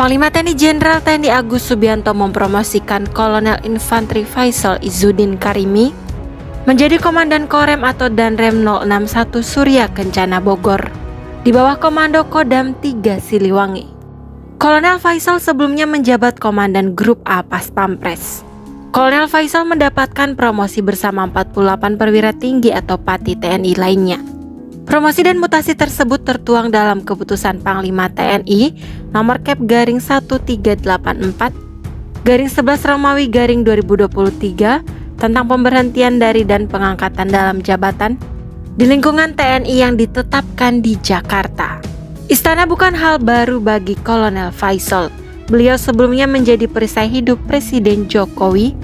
Panglima TNI Jenderal TNI Agus Subianto mempromosikan Kolonel Infanteri Faisal Izzuddin Karimi menjadi Komandan Korem atau Danrem 061 Surya Kencana Bogor di bawah Komando Kodam 3 Siliwangi. Kolonel Faisal sebelumnya menjabat Komandan Grup A Pas Pampres. Kolonel Faisal mendapatkan promosi bersama 48 perwira tinggi atau pati TNI lainnya. Promosi dan mutasi tersebut tertuang dalam keputusan Panglima TNI nomor Kep garing 1384 garing 11 Romawi garing 2023 tentang pemberhentian dari dan pengangkatan dalam jabatan di lingkungan TNI yang ditetapkan di Jakarta. Istana bukan hal baru bagi Kolonel Faisal. Beliau sebelumnya menjadi perisai hidup Presiden Jokowi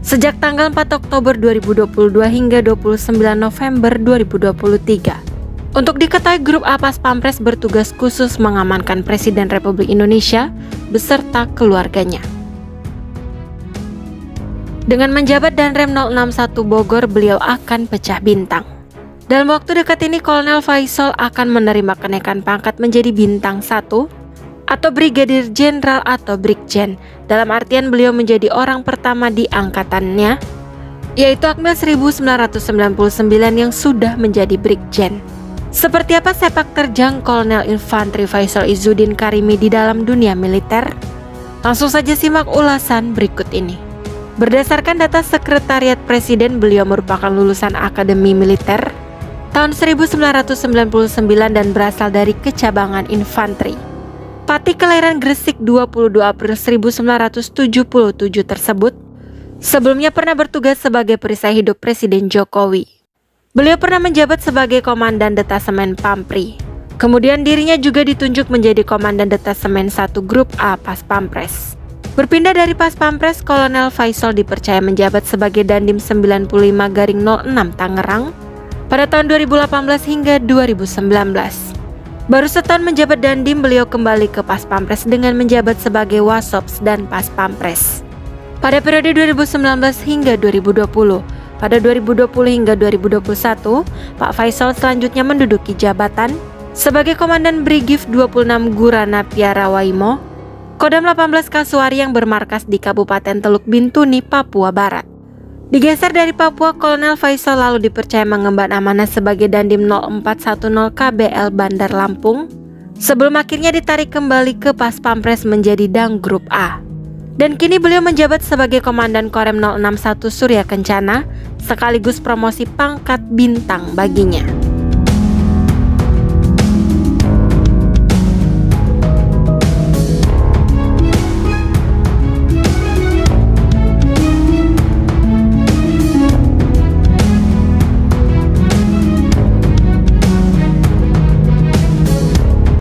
sejak tanggal 4 Oktober 2022 hingga 29 November 2023. Untuk diketahui grup Apas Pampres bertugas khusus mengamankan Presiden Republik Indonesia beserta keluarganya. Dengan menjabat dan rem 061 Bogor, beliau akan pecah bintang. Dalam waktu dekat ini, Kolonel Faisal akan menerima kenaikan pangkat menjadi bintang 1 atau Brigadir Jenderal atau Brigjen. Dalam artian beliau menjadi orang pertama di angkatannya, yaitu Akmil 1999 yang sudah menjadi Brigjen. Seperti apa sepak terjang Kolonel Infanteri Faisal Izzuddin Karimi di dalam dunia militer? Langsung saja simak ulasan berikut ini. Berdasarkan data Sekretariat Presiden, beliau merupakan lulusan Akademi Militer tahun 1999 dan berasal dari kecabangan infanteri. Pati kelahiran Gresik 22 April 1977 tersebut sebelumnya pernah bertugas sebagai perisai hidup Presiden Jokowi. Beliau pernah menjabat sebagai Komandan Detasemen Pampri. Kemudian dirinya juga ditunjuk menjadi Komandan Detasemen 1 Grup A Pas Pampres. Berpindah dari Pas Pampres, Kolonel Faisal dipercaya menjabat sebagai Dandim 95 Garing 06 Tangerang pada tahun 2018 hingga 2019. Baru setahun menjabat Dandim, beliau kembali ke Pas Pampres dengan menjabat sebagai Wasops dan Pas Pampres. Pada periode 2019 hingga 2020, pada 2020 hingga 2021, Pak Faisal selanjutnya menduduki jabatan sebagai Komandan Brigif 26 Gurana Piara Waimo, Kodam 18 Kasuari yang bermarkas di Kabupaten Teluk Bintuni, Papua Barat. Digeser dari Papua, Kolonel Faisal lalu dipercaya mengemban amanah sebagai Dandim 0410 KBL Bandar Lampung, sebelum akhirnya ditarik kembali ke Pas Pampres menjadi Dang Grup A. Dan kini beliau menjabat sebagai Komandan Korem 061 Surya Kencana sekaligus promosi pangkat bintang baginya.